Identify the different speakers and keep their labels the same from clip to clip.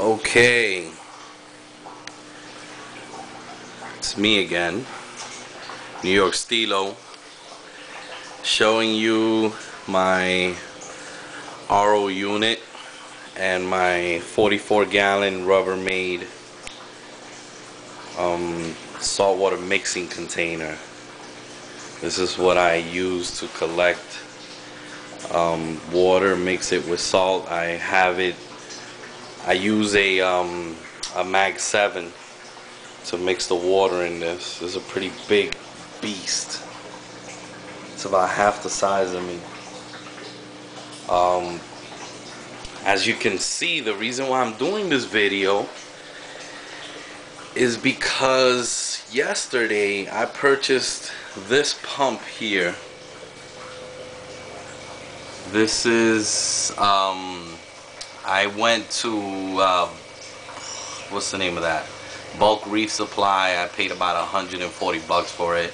Speaker 1: Okay. It's me again. New York Steelo. Showing you my RO unit and my 44 gallon Rubbermaid um, saltwater mixing container. This is what I use to collect um, water, mix it with salt. I have it I use a um, a Mag 7 to mix the water in this. This is a pretty big beast. It's about half the size of me. Um, as you can see, the reason why I'm doing this video is because yesterday I purchased this pump here. This is um, I went to uh, what's the name of that? Bulk Reef Supply. I paid about 140 bucks for it.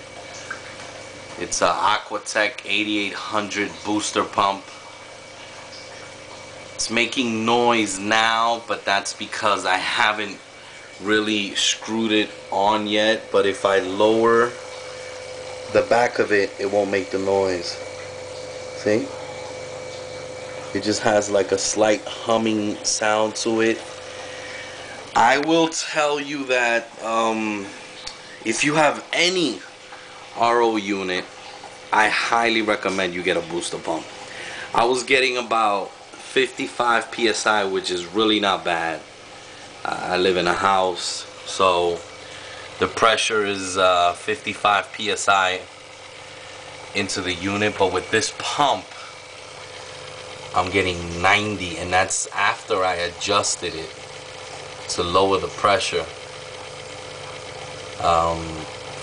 Speaker 1: It's a Aquatec 8800 booster pump. It's making noise now, but that's because I haven't really screwed it on yet. But if I lower the back of it, it won't make the noise. See? It just has like a slight humming sound to it. I will tell you that um, if you have any RO unit, I highly recommend you get a booster pump. I was getting about 55 psi, which is really not bad. I live in a house, so the pressure is uh, 55 psi into the unit, but with this pump, I'm getting 90 and that's after I adjusted it to lower the pressure. Um,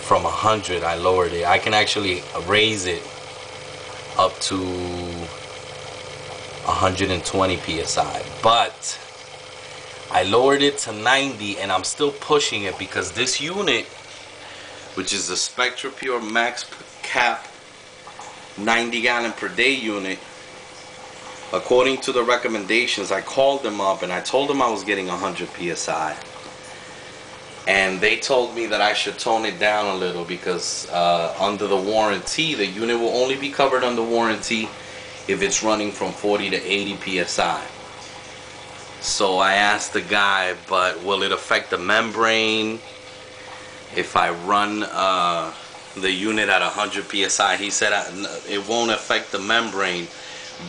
Speaker 1: from 100 I lowered it. I can actually raise it up to 120 psi but I lowered it to 90 and I'm still pushing it because this unit which is the SpectraPure Max Cap 90 gallon per day unit according to the recommendations, I called them up and I told them I was getting 100 psi. And they told me that I should tone it down a little because uh, under the warranty, the unit will only be covered under warranty if it's running from 40 to 80 psi. So I asked the guy, but will it affect the membrane if I run uh, the unit at 100 psi? He said it won't affect the membrane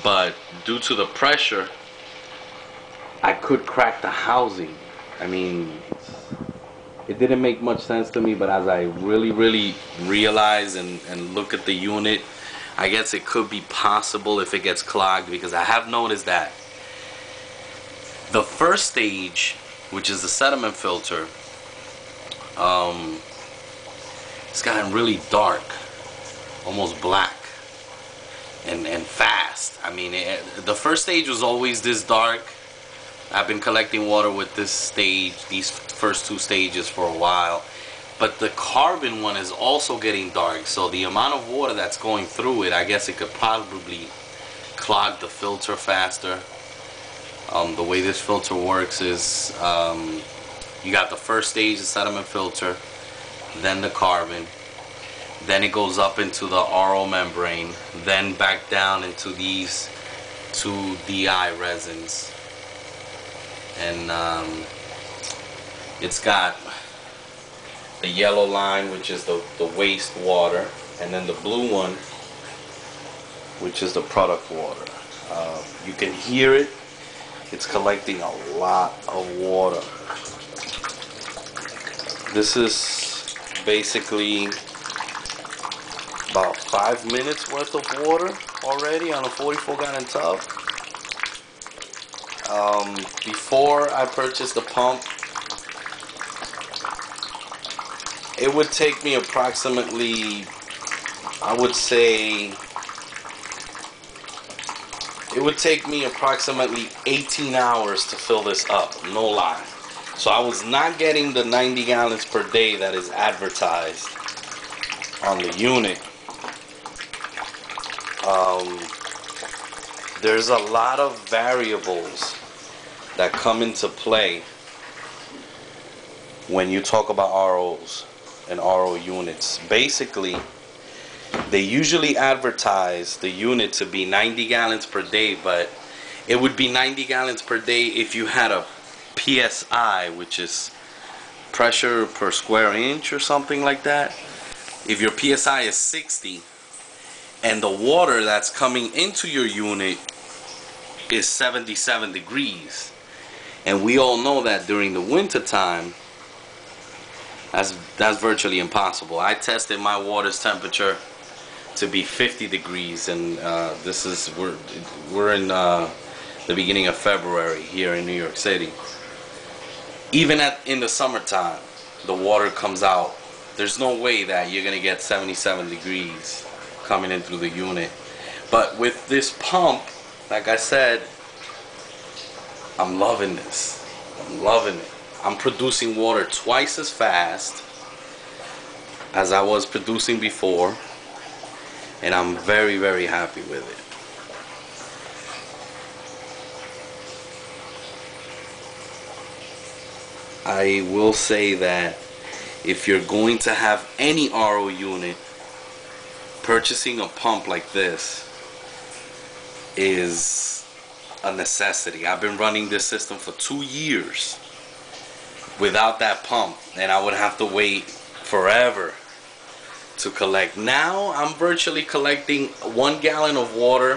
Speaker 1: but due to the pressure I could crack the housing. I mean it didn't make much sense to me but as I really really realize and, and look at the unit I guess it could be possible if it gets clogged because I have noticed that the first stage which is the sediment filter um, it's gotten really dark almost black fast. I mean, it, the first stage was always this dark. I've been collecting water with this stage, these first two stages for a while. But the carbon one is also getting dark. So the amount of water that's going through it, I guess it could probably clog the filter faster. Um, the way this filter works is um, you got the first stage, the sediment filter, then the carbon, then it goes up into the RO membrane then back down into these two DI resins. And um, it's got the yellow line which is the, the waste water and then the blue one which is the product water. Uh, you can hear it. It's collecting a lot of water. This is basically about five minutes worth of water already on a 44 gallon tub. Um, before I purchased the pump, it would take me approximately, I would say, it would take me approximately 18 hours to fill this up, no lie. So I was not getting the 90 gallons per day that is advertised on the unit um, there's a lot of variables that come into play when you talk about ROs and RO units. Basically, they usually advertise the unit to be 90 gallons per day, but it would be 90 gallons per day if you had a PSI, which is pressure per square inch or something like that. If your PSI is 60 and the water that's coming into your unit is 77 degrees, and we all know that during the winter time, that's that's virtually impossible. I tested my water's temperature to be 50 degrees, and uh, this is we're we're in uh, the beginning of February here in New York City. Even at in the summertime, the water comes out. There's no way that you're gonna get 77 degrees coming in through the unit. But with this pump, like I said, I'm loving this. I'm loving it. I'm producing water twice as fast as I was producing before and I'm very very happy with it. I will say that if you're going to have any RO unit purchasing a pump like this is a necessity. I've been running this system for two years without that pump and I would have to wait forever to collect. Now I'm virtually collecting one gallon of water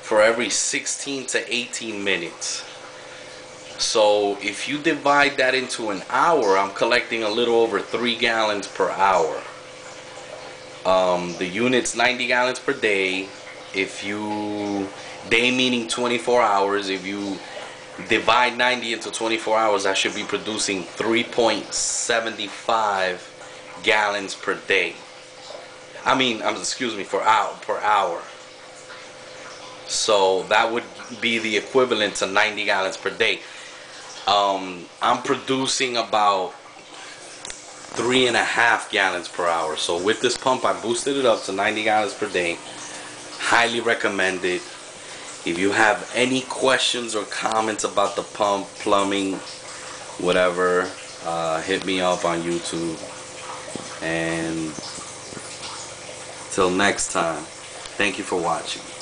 Speaker 1: for every 16 to 18 minutes. So if you divide that into an hour, I'm collecting a little over three gallons per hour. Um, the unit's 90 gallons per day. If you, day meaning 24 hours, if you divide 90 into 24 hours, I should be producing 3.75 gallons per day. I mean, um, excuse me, for hour per hour. So that would be the equivalent to 90 gallons per day. Um, I'm producing about three and a half gallons per hour. So with this pump, I boosted it up to 90 gallons per day. Highly recommend it. If you have any questions or comments about the pump, plumbing, whatever, uh, hit me up on YouTube. And till next time, thank you for watching.